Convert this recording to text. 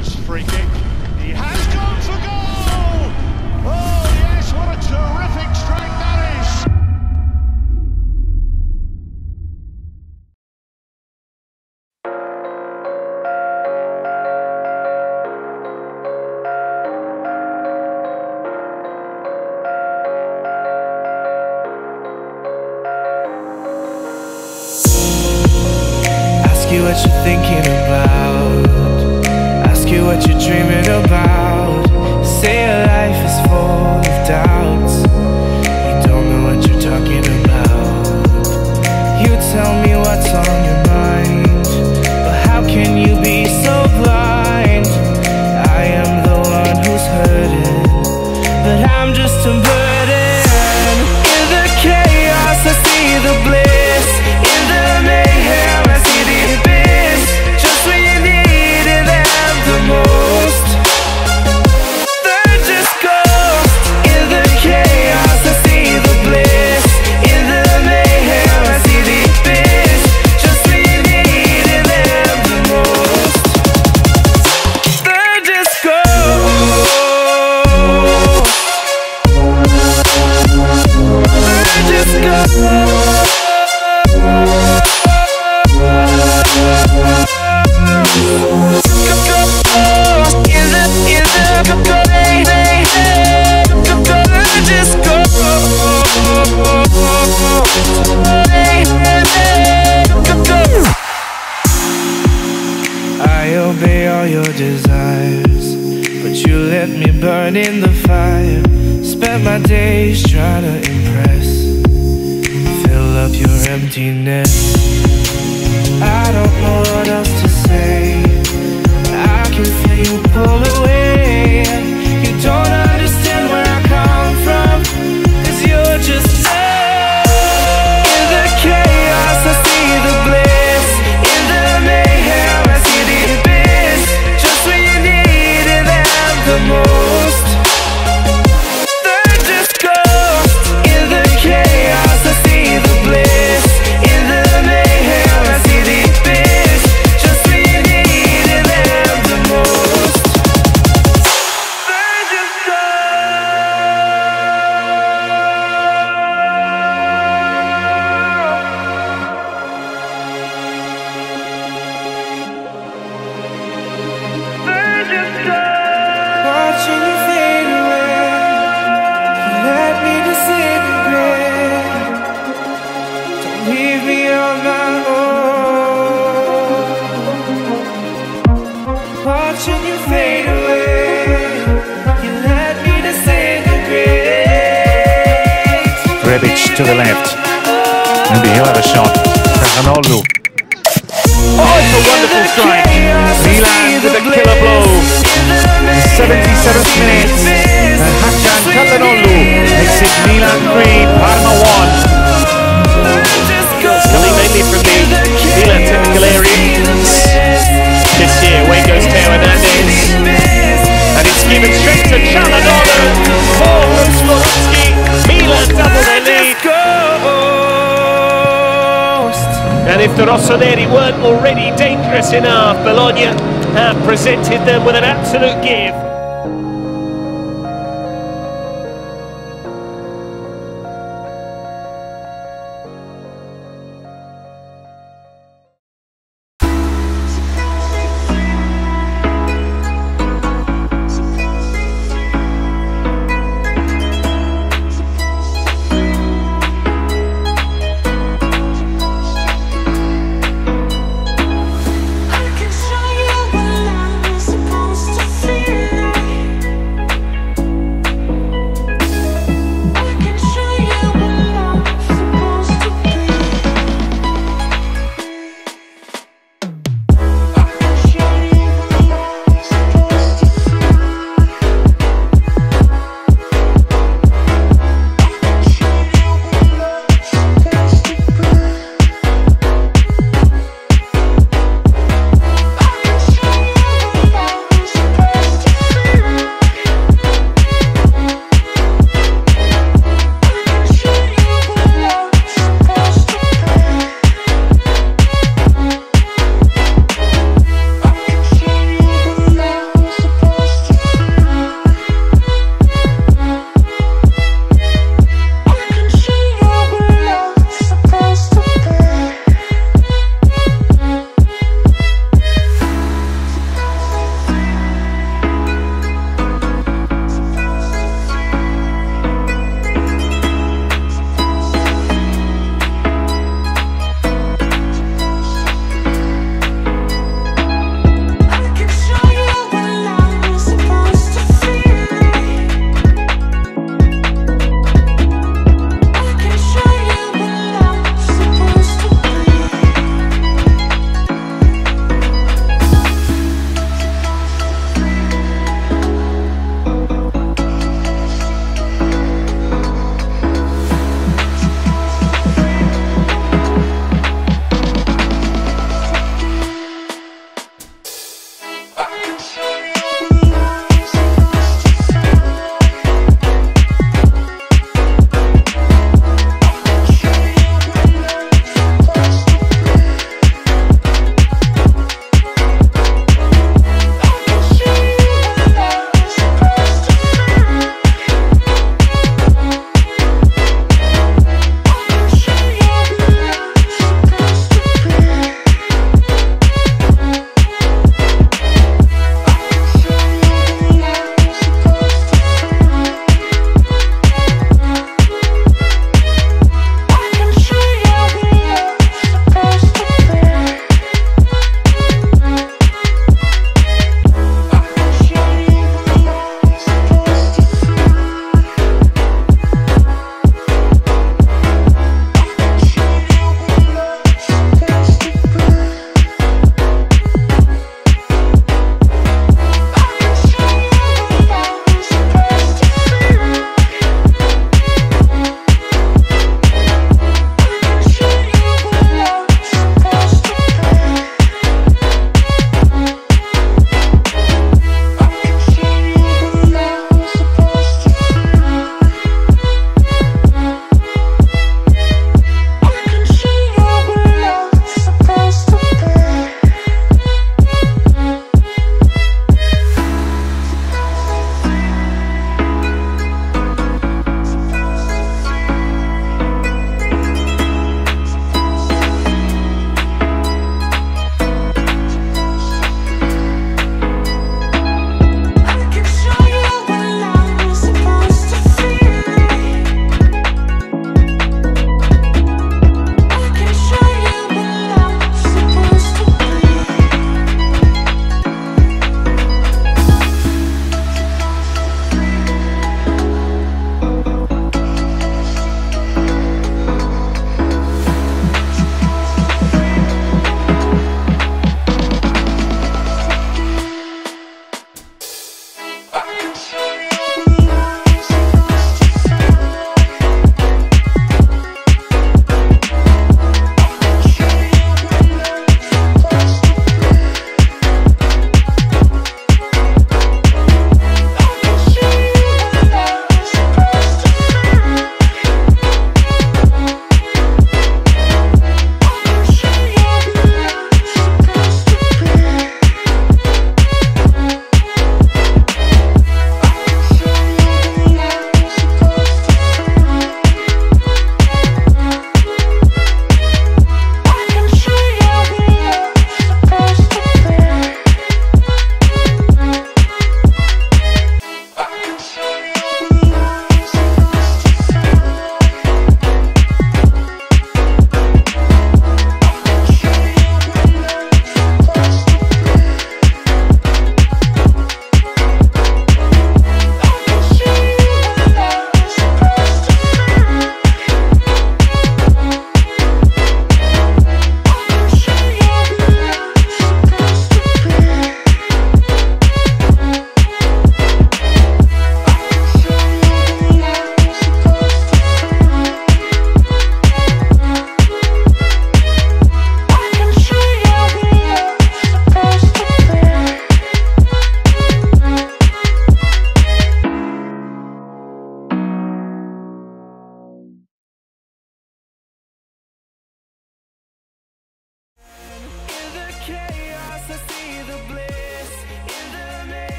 Juventus free kick. He has gone for goal! Oh yes, what a terrific strike that is! Ask you what you're thinking about. What you're dreaming about. Say your life is full of doubts. I obey all your desires, but you let me burn in the fire. Spend my days trying to impress, fill up your emptiness. Leave me on my own. Watching you fade away. You let me disintegrate. Rebic to the left. Maybe he'll have a shot. Ronaldo. Oh, it's a wonderful strike. Milan with a killer blow. 77th minute. And Hakan Calhanoglu makes it Milan 3, away goes Theo And it's given straight to Calhanoglu. For Lewandowski. Milan double their lead. And if the Rossoneri weren't already dangerous enough, Bologna have presented them with an absolute give.